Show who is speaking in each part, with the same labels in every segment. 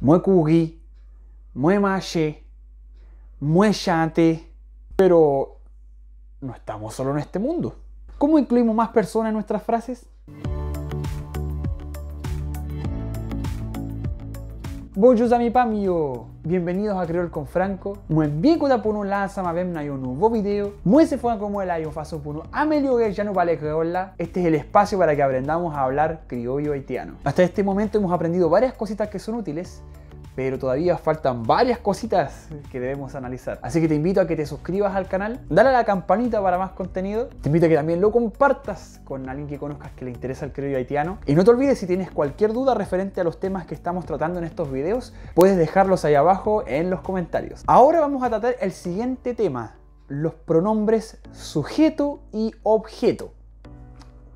Speaker 1: mue cugui, mue mache, mue chante, pero no estamos solo en este mundo. ¿Cómo incluimos más personas en nuestras frases? Bonjour amis pamio, bienvenidos a Creol con Franco. Muy bien cuida por un lanza más bien un nuevo video. Muy se fue como el año faso por un amelio ya no vale creola. Este es el espacio para que aprendamos a hablar criollo haitiano. Hasta este momento hemos aprendido varias cositas que son útiles pero todavía faltan varias cositas que debemos analizar. Así que te invito a que te suscribas al canal, dale a la campanita para más contenido, te invito a que también lo compartas con alguien que conozcas que le interesa el criollo haitiano. Y no te olvides, si tienes cualquier duda referente a los temas que estamos tratando en estos videos, puedes dejarlos ahí abajo en los comentarios. Ahora vamos a tratar el siguiente tema, los pronombres sujeto y objeto.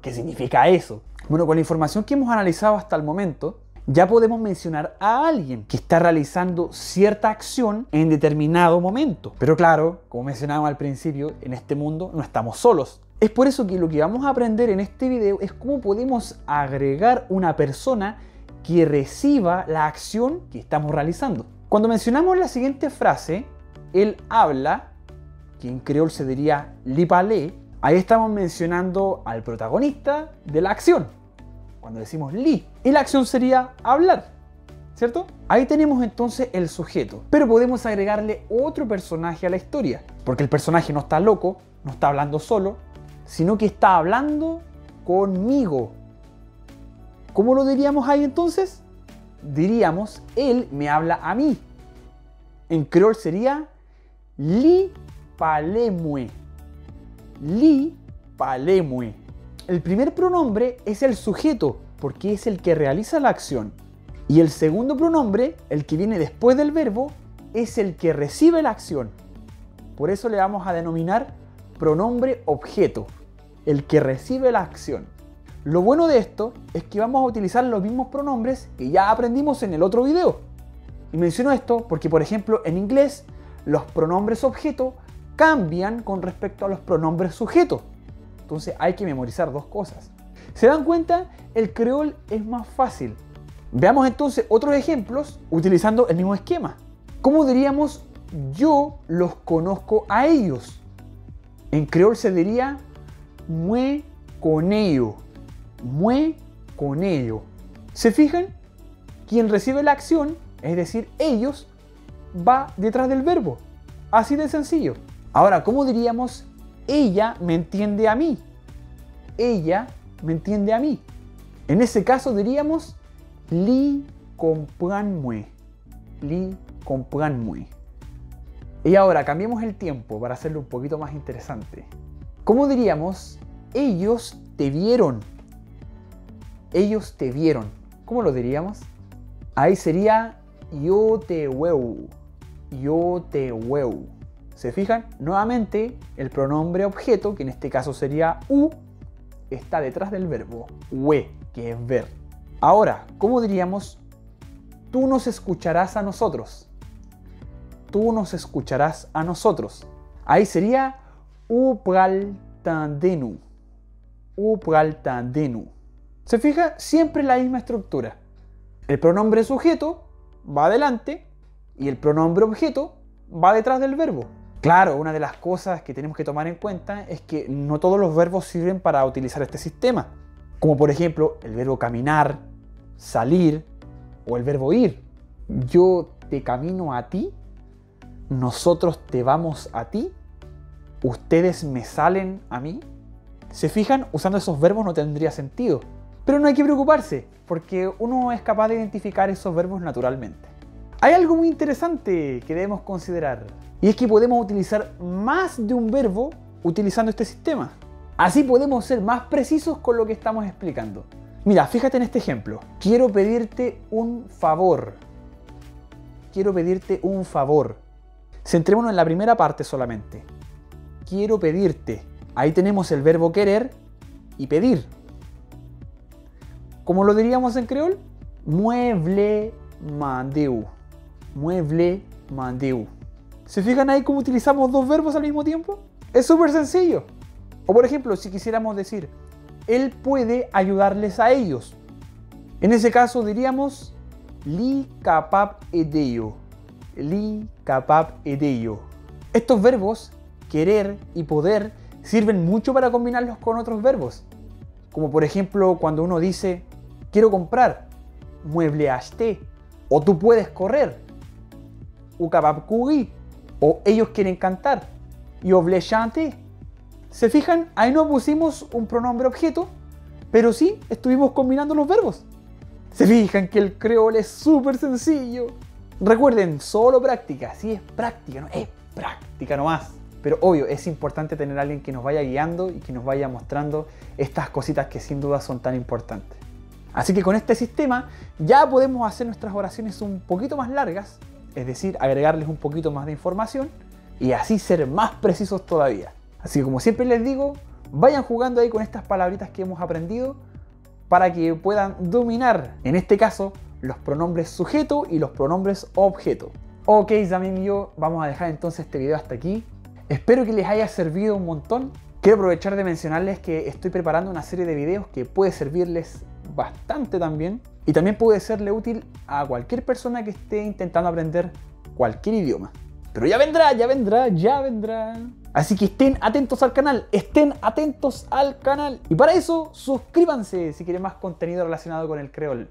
Speaker 1: ¿Qué significa eso? Bueno, con la información que hemos analizado hasta el momento, ya podemos mencionar a alguien que está realizando cierta acción en determinado momento. Pero claro, como mencionaba al principio, en este mundo no estamos solos. Es por eso que lo que vamos a aprender en este video es cómo podemos agregar una persona que reciba la acción que estamos realizando. Cuando mencionamos la siguiente frase, él habla, que en creol se diría li ahí estamos mencionando al protagonista de la acción cuando decimos li. Y la acción sería hablar, ¿cierto? Ahí tenemos entonces el sujeto, pero podemos agregarle otro personaje a la historia, porque el personaje no está loco, no está hablando solo, sino que está hablando conmigo. ¿Cómo lo diríamos ahí entonces? Diríamos, él me habla a mí. En creol sería li palemue. Li palemue. El primer pronombre es el sujeto, porque es el que realiza la acción. Y el segundo pronombre, el que viene después del verbo, es el que recibe la acción. Por eso le vamos a denominar pronombre objeto, el que recibe la acción. Lo bueno de esto es que vamos a utilizar los mismos pronombres que ya aprendimos en el otro video. Y menciono esto porque, por ejemplo, en inglés los pronombres objeto cambian con respecto a los pronombres sujeto. Entonces hay que memorizar dos cosas. ¿Se dan cuenta? El creol es más fácil. Veamos entonces otros ejemplos utilizando el mismo esquema. ¿Cómo diríamos yo los conozco a ellos? En creol se diría mue con ello. Mue con ello. ¿Se fijan? Quien recibe la acción, es decir, ellos, va detrás del verbo. Así de sencillo. Ahora, ¿cómo diríamos ella me entiende a mí. Ella me entiende a mí. En ese caso diríamos li comprend Li comprend Y ahora cambiemos el tiempo para hacerlo un poquito más interesante. ¿Cómo diríamos? Ellos te vieron. Ellos te vieron. ¿Cómo lo diríamos? Ahí sería yo te weu. Yo te weu. ¿Se fijan? Nuevamente, el pronombre objeto, que en este caso sería u, está detrás del verbo we, que es ver. Ahora, ¿cómo diríamos? Tú nos escucharás a nosotros. Tú nos escucharás a nosotros. Ahí sería upgaltandenu. Upgaltandenu. ¿Se fija? Siempre la misma estructura. El pronombre sujeto va adelante y el pronombre objeto va detrás del verbo. Claro, una de las cosas que tenemos que tomar en cuenta es que no todos los verbos sirven para utilizar este sistema. Como por ejemplo el verbo caminar, salir o el verbo ir. Yo te camino a ti, nosotros te vamos a ti, ustedes me salen a mí. ¿Se fijan? Usando esos verbos no tendría sentido. Pero no hay que preocuparse, porque uno es capaz de identificar esos verbos naturalmente. Hay algo muy interesante que debemos considerar. Y es que podemos utilizar más de un verbo utilizando este sistema. Así podemos ser más precisos con lo que estamos explicando. Mira, fíjate en este ejemplo. Quiero pedirte un favor. Quiero pedirte un favor. Centrémonos en la primera parte solamente. Quiero pedirte. Ahí tenemos el verbo querer y pedir. ¿Cómo lo diríamos en creol? Mueble mandeu. Mueble mandeu. ¿Se fijan ahí cómo utilizamos dos verbos al mismo tiempo? Es súper sencillo. O por ejemplo, si quisiéramos decir, él puede ayudarles a ellos. En ese caso diríamos, li capap edeyo. Li capap edeyo. Estos verbos, querer y poder, sirven mucho para combinarlos con otros verbos. Como por ejemplo cuando uno dice, quiero comprar, mueble acheté, o tú puedes correr, o ellos quieren cantar, yo chanter. ¿Se fijan? Ahí no pusimos un pronombre objeto, pero sí estuvimos combinando los verbos. ¿Se fijan que el creol es súper sencillo? Recuerden, solo práctica, sí es práctica, no es práctica nomás. Pero obvio, es importante tener alguien que nos vaya guiando y que nos vaya mostrando estas cositas que sin duda son tan importantes. Así que con este sistema ya podemos hacer nuestras oraciones un poquito más largas, es decir, agregarles un poquito más de información y así ser más precisos todavía. Así que como siempre les digo, vayan jugando ahí con estas palabritas que hemos aprendido para que puedan dominar, en este caso, los pronombres sujeto y los pronombres objeto. Ok, amigos, vamos a dejar entonces este video hasta aquí. Espero que les haya servido un montón. Quiero aprovechar de mencionarles que estoy preparando una serie de videos que puede servirles bastante también y también puede serle útil a cualquier persona que esté intentando aprender cualquier idioma. Pero ya vendrá, ya vendrá, ya vendrá. Así que estén atentos al canal, estén atentos al canal. Y para eso, suscríbanse si quieren más contenido relacionado con el creol.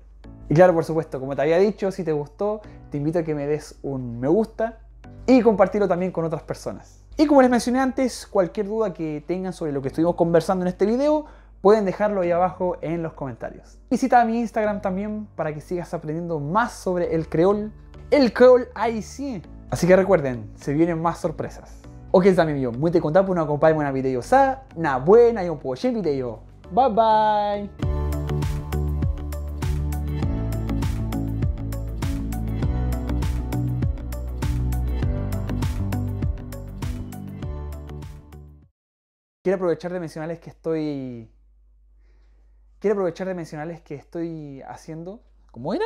Speaker 1: Y claro, por supuesto, como te había dicho, si te gustó, te invito a que me des un me gusta y compartirlo también con otras personas. Y como les mencioné antes, cualquier duda que tengan sobre lo que estuvimos conversando en este video, pueden dejarlo ahí abajo en los comentarios. Visita mi Instagram también para que sigas aprendiendo más sobre el creol, el creol sí. Así que recuerden, se vienen más sorpresas. Ok, amigos, muy te contar por una compa una video sa, na buena y un poco video. Bye bye. Quiero aprovechar de mencionarles que estoy Quiero aprovechar de mencionarles que estoy haciendo. ¿Cómo era?